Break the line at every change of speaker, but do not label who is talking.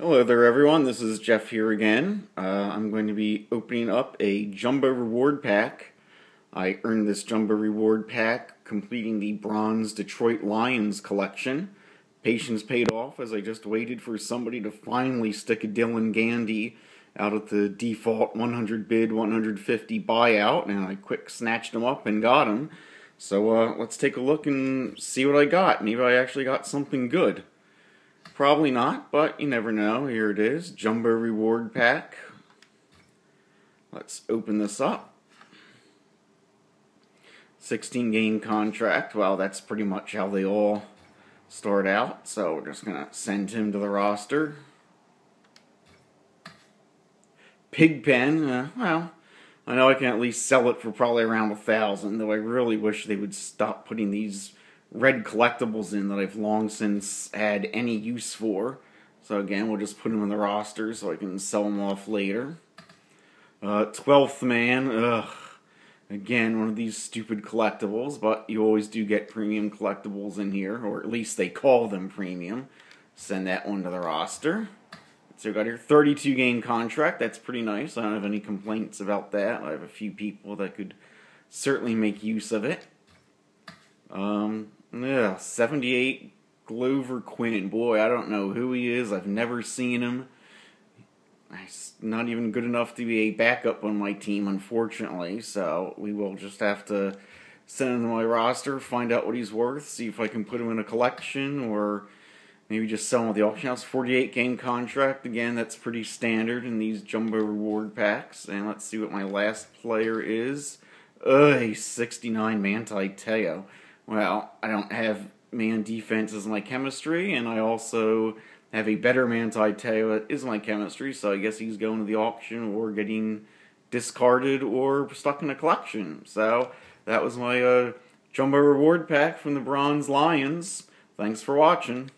Hello there, everyone. This is Jeff here again. Uh, I'm going to be opening up a Jumbo Reward Pack. I earned this Jumbo Reward Pack completing the Bronze Detroit Lions collection. Patience paid off as I just waited for somebody to finally stick a Dylan Gandy out at the default 100 bid 150 buyout, and I quick snatched him up and got him. So uh, let's take a look and see what I got. Maybe I actually got something good. Probably not, but you never know. Here it is, Jumbo Reward Pack. Let's open this up. 16 game contract. Well, that's pretty much how they all start out. So we're just going to send him to the roster. Pigpen, uh, well, I know I can at least sell it for probably around a thousand, though I really wish they would stop putting these red collectibles in that I've long since had any use for. So again, we'll just put them in the roster so I can sell them off later. Uh, 12th man, ugh. Again, one of these stupid collectibles, but you always do get premium collectibles in here, or at least they call them premium. Send that one to the roster. So we got here 32 game contract. That's pretty nice. I don't have any complaints about that. I have a few people that could certainly make use of it. Um, yeah, 78 Glover Quin. Boy, I don't know who he is. I've never seen him. He's not even good enough to be a backup on my team, unfortunately. So we will just have to send him to my roster, find out what he's worth, see if I can put him in a collection or maybe just sell him at the auction house. 48 game contract. Again, that's pretty standard in these jumbo reward packs. And let's see what my last player is. Ugh, 69 Manti Te'o. Well, I don't have man defense as my chemistry, and I also have a better man Te'o that is my chemistry, so I guess he's going to the auction or getting discarded or stuck in a collection. So that was my uh, jumbo reward pack from the Bronze Lions. Thanks for watching.